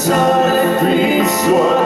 solid peace was.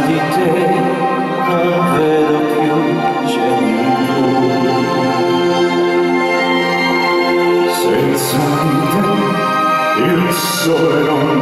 Di te non vedo più centro senza di te il sole non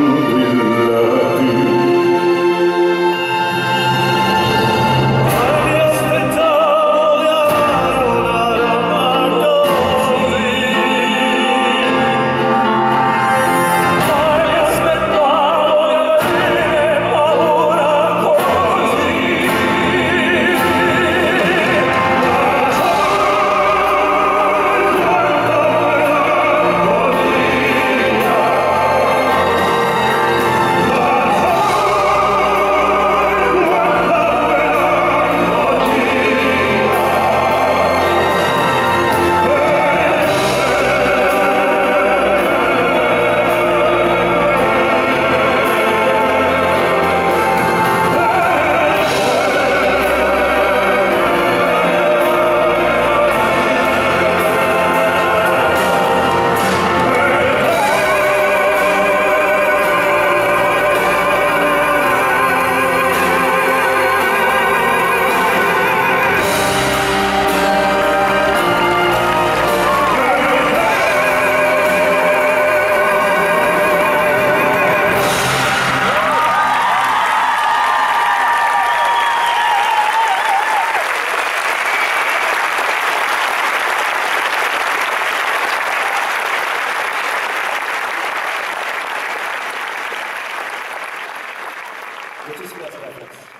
つがつが。